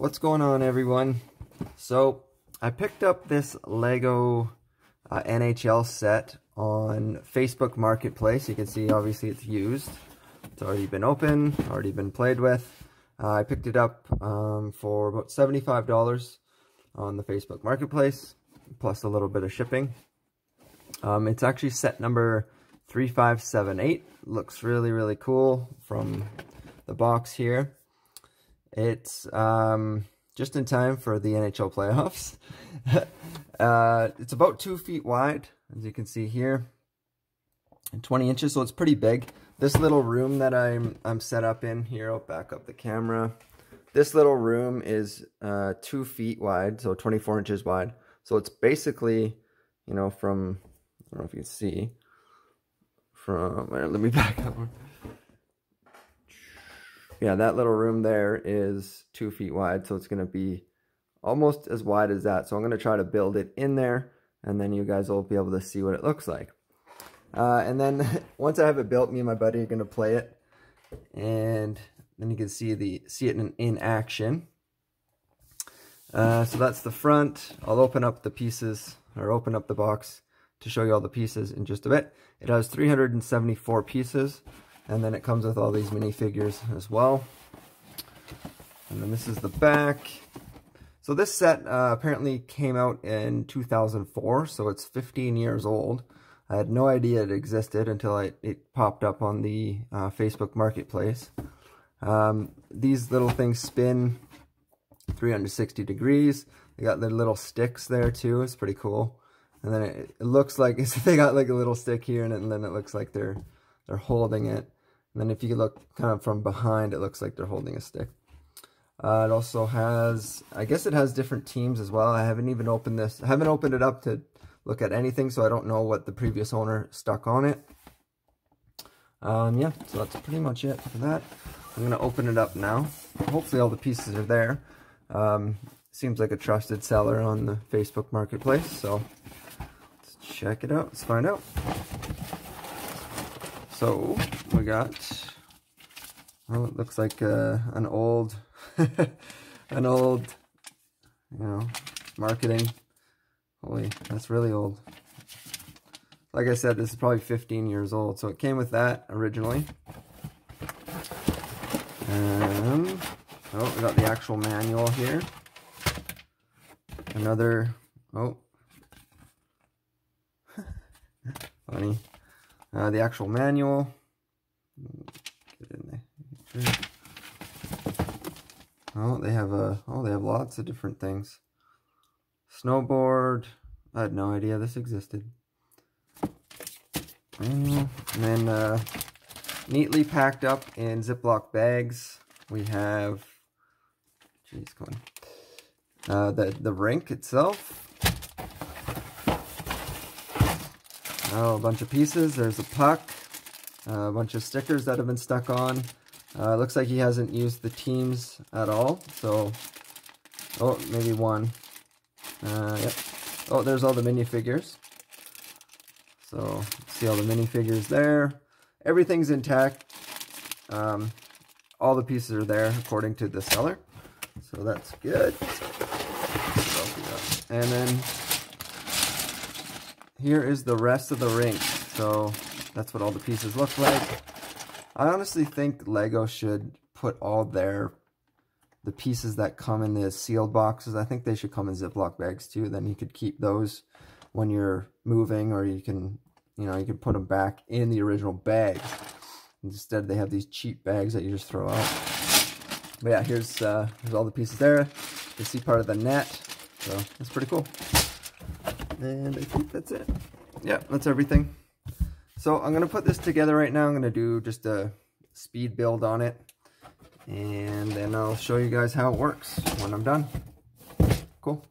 What's going on everyone? So I picked up this Lego uh, NHL set on Facebook Marketplace. You can see obviously it's used. It's already been open, already been played with. Uh, I picked it up um, for about $75 on the Facebook Marketplace, plus a little bit of shipping. Um, it's actually set number 3578. Looks really, really cool from the box here. It's um, just in time for the NHL playoffs. uh, it's about two feet wide, as you can see here, and 20 inches, so it's pretty big. This little room that I'm I'm set up in here, I'll back up the camera. This little room is uh, two feet wide, so 24 inches wide. So it's basically, you know, from I don't know if you can see, from let me back up yeah, that little room there is two feet wide, so it's going to be almost as wide as that. So I'm going to try to build it in there, and then you guys will be able to see what it looks like. Uh, and then once I have it built, me and my buddy are going to play it, and then you can see the see it in, in action. Uh, so that's the front. I'll open up the pieces, or open up the box to show you all the pieces in just a bit. It has 374 pieces. And then it comes with all these minifigures as well. And then this is the back. So this set uh, apparently came out in 2004, so it's 15 years old. I had no idea it existed until I, it popped up on the uh, Facebook Marketplace. Um, these little things spin 360 degrees. They got their little sticks there too. It's pretty cool. And then it, it looks like they got like a little stick here, and, and then it looks like they're they're holding it. And then if you look kind of from behind, it looks like they're holding a stick. Uh, it also has, I guess it has different teams as well. I haven't even opened this. I haven't opened it up to look at anything, so I don't know what the previous owner stuck on it. Um, yeah, so that's pretty much it for that. I'm going to open it up now. Hopefully all the pieces are there. Um, seems like a trusted seller on the Facebook Marketplace, so let's check it out. Let's find out. So we got, well, it looks like uh, an old, an old, you know, marketing. Holy, that's really old. Like I said, this is probably 15 years old. So it came with that originally. Um, oh, we got the actual manual here. Another, oh, funny. Uh, the actual manual. Oh, they have a. Oh, they have lots of different things. Snowboard. I had no idea this existed. And then uh, neatly packed up in Ziploc bags, we have. Jeez, come on. Uh, the the rink itself. Oh, a bunch of pieces. There's a puck. Uh, a bunch of stickers that have been stuck on. Uh, looks like he hasn't used the teams at all. So, oh, maybe one. Uh, yep. Oh, there's all the minifigures. So, see all the minifigures there. Everything's intact. Um, all the pieces are there according to the seller. So that's good. And then here is the rest of the rink. So that's what all the pieces look like. I honestly think Lego should put all their the pieces that come in the sealed boxes. I think they should come in Ziploc bags too. Then you could keep those when you're moving or you can, you know, you can put them back in the original bags. Instead, they have these cheap bags that you just throw out. But yeah, here's, uh, here's all the pieces there. You see part of the net. So that's pretty cool. And I think that's it. Yeah, that's everything. So I'm going to put this together right now. I'm going to do just a speed build on it. And then I'll show you guys how it works when I'm done. Cool.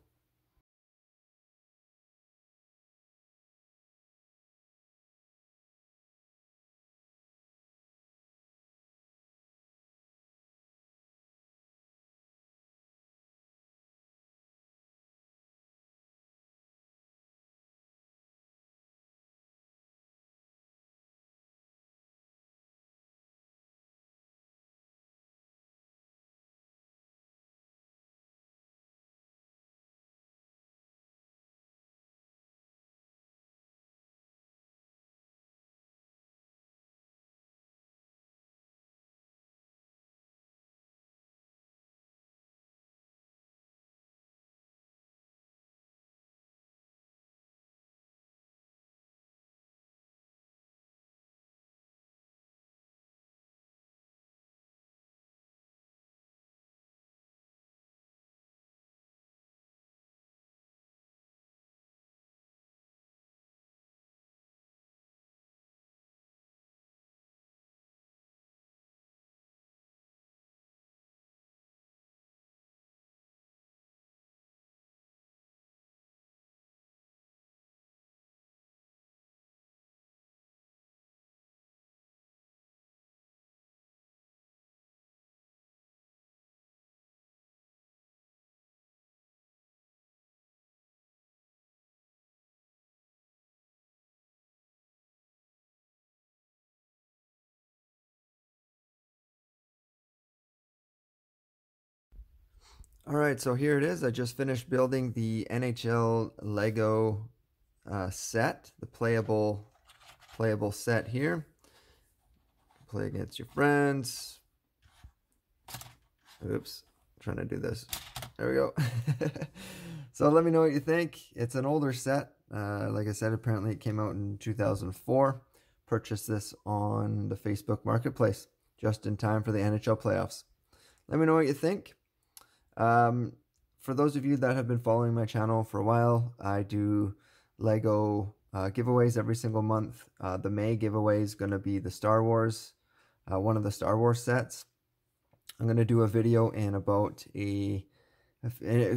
All right, so here it is. I just finished building the NHL Lego uh, set, the playable playable set here. Play against your friends. Oops, I'm trying to do this. There we go. so let me know what you think. It's an older set. Uh, like I said, apparently it came out in 2004. Purchased this on the Facebook Marketplace just in time for the NHL playoffs. Let me know what you think. Um, for those of you that have been following my channel for a while, I do Lego uh, giveaways every single month. Uh, the May giveaway is going to be the Star Wars, uh, one of the Star Wars sets. I'm going to do a video in about a,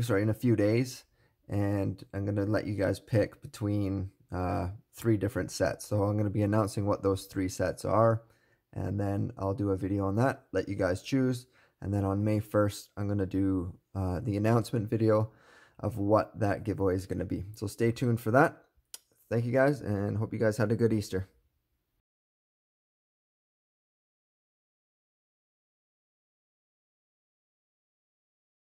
sorry, in a few days, and I'm going to let you guys pick between uh, three different sets. So I'm going to be announcing what those three sets are, and then I'll do a video on that, let you guys choose. And then on May 1st, I'm going to do uh, the announcement video of what that giveaway is going to be. So stay tuned for that. Thank you guys and hope you guys had a good Easter.